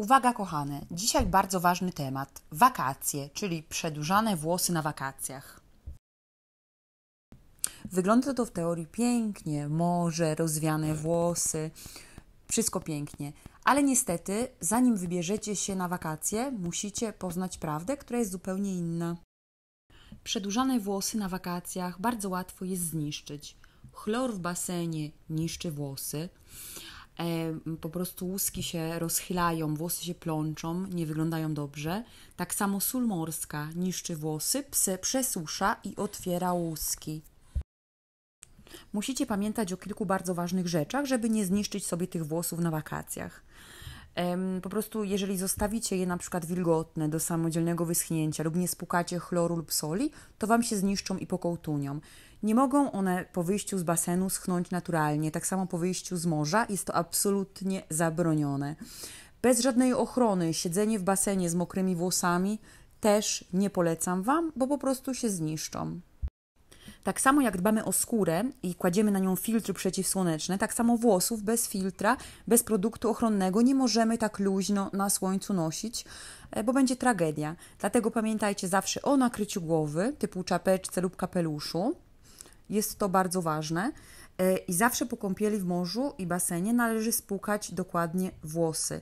Uwaga, kochane, dzisiaj bardzo ważny temat wakacje, czyli przedłużane włosy na wakacjach. Wygląda to w teorii pięknie, morze, rozwiane włosy, wszystko pięknie, ale niestety, zanim wybierzecie się na wakacje, musicie poznać prawdę, która jest zupełnie inna. Przedłużane włosy na wakacjach bardzo łatwo jest zniszczyć. Chlor w basenie niszczy włosy po prostu łuski się rozchylają, włosy się plączą, nie wyglądają dobrze. Tak samo sól morska niszczy włosy, psy przesusza i otwiera łuski. Musicie pamiętać o kilku bardzo ważnych rzeczach, żeby nie zniszczyć sobie tych włosów na wakacjach. Po prostu, jeżeli zostawicie je na przykład wilgotne do samodzielnego wyschnięcia lub nie spukacie chloru lub soli, to Wam się zniszczą i pokołtunią. Nie mogą one po wyjściu z basenu schnąć naturalnie, tak samo po wyjściu z morza jest to absolutnie zabronione. Bez żadnej ochrony siedzenie w basenie z mokrymi włosami też nie polecam Wam, bo po prostu się zniszczą. Tak samo jak dbamy o skórę i kładziemy na nią filtry przeciwsłoneczne, tak samo włosów bez filtra, bez produktu ochronnego nie możemy tak luźno na słońcu nosić, e, bo będzie tragedia. Dlatego pamiętajcie zawsze o nakryciu głowy, typu czapeczce lub kapeluszu. Jest to bardzo ważne. E, I zawsze po kąpieli w morzu i basenie należy spłukać dokładnie włosy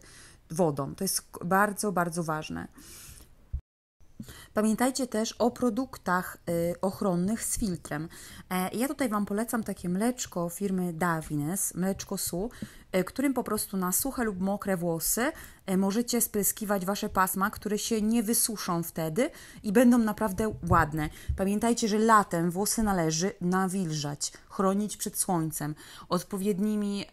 wodą. To jest bardzo, bardzo ważne. Pamiętajcie też o produktach y, ochronnych z filtrem. E, ja tutaj Wam polecam takie mleczko firmy Davines, mleczko Su, y, którym po prostu na suche lub mokre włosy y, możecie spryskiwać Wasze pasma, które się nie wysuszą wtedy i będą naprawdę ładne. Pamiętajcie, że latem włosy należy nawilżać, chronić przed słońcem odpowiednimi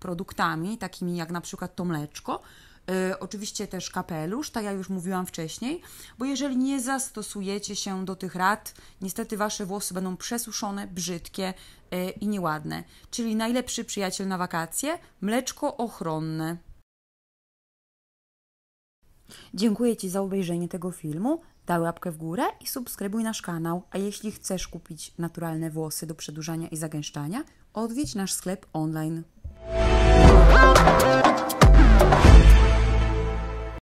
produktami, takimi jak na przykład to mleczko, oczywiście też kapelusz, tak jak już mówiłam wcześniej, bo jeżeli nie zastosujecie się do tych rad, niestety wasze włosy będą przesuszone, brzydkie y, i nieładne. Czyli najlepszy przyjaciel na wakacje mleczko ochronne. Dziękuję Ci za obejrzenie tego filmu. Daj łapkę w górę i subskrybuj nasz kanał. A jeśli chcesz kupić naturalne włosy do przedłużania i zagęszczania, odwiedź nasz sklep online.